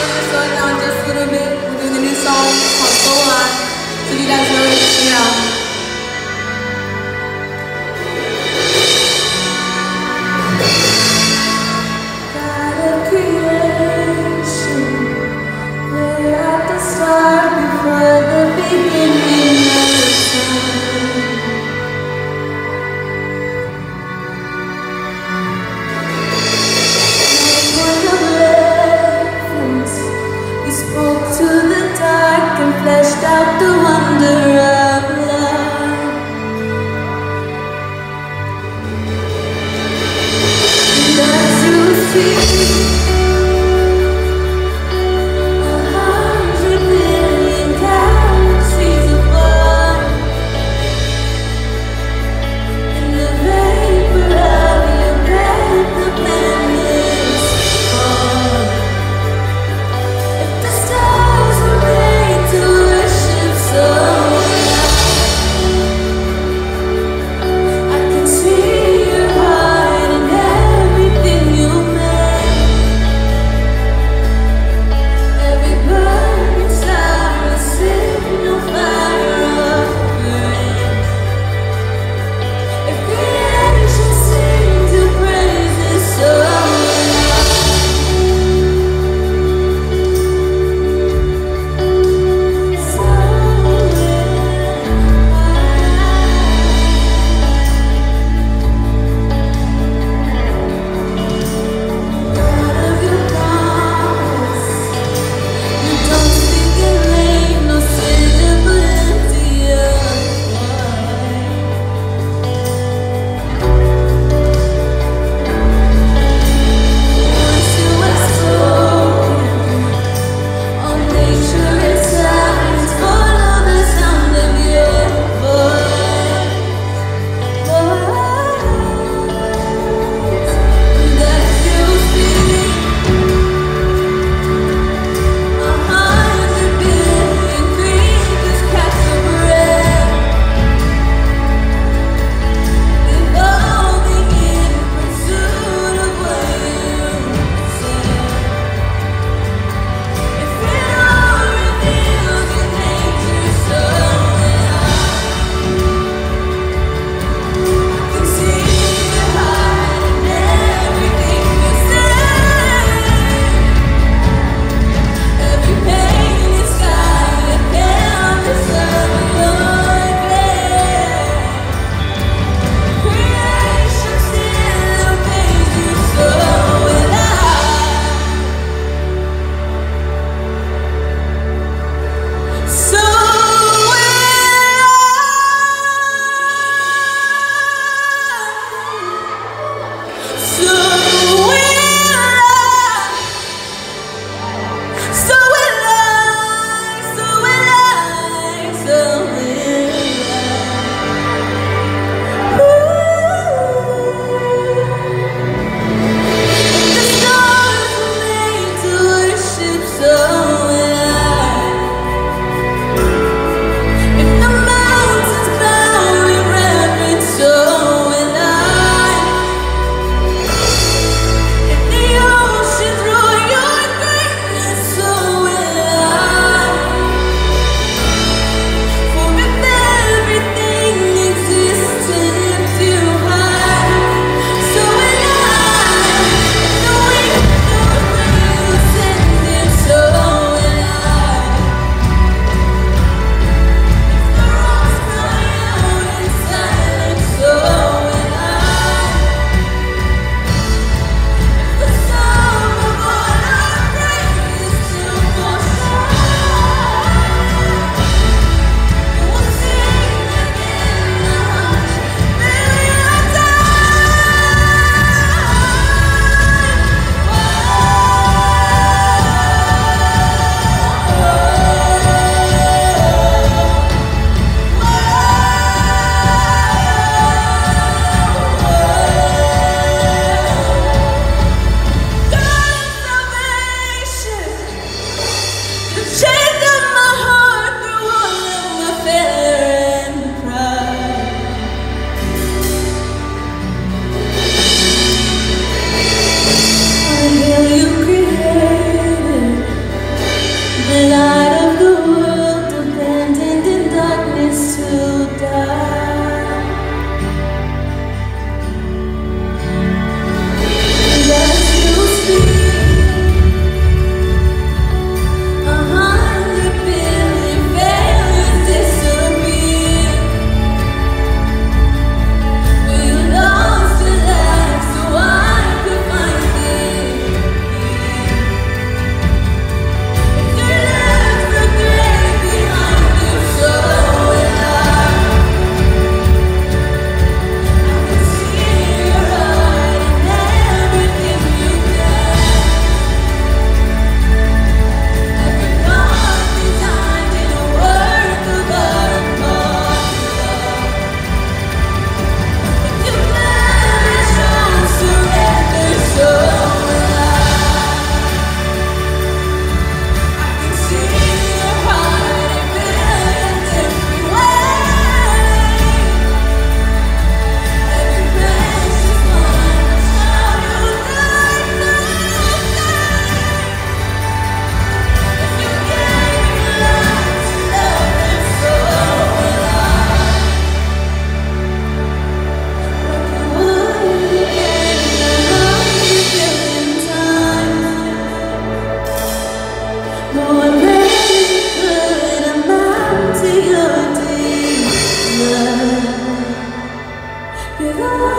we're gonna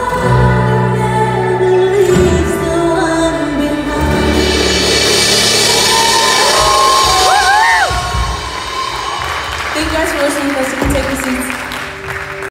Never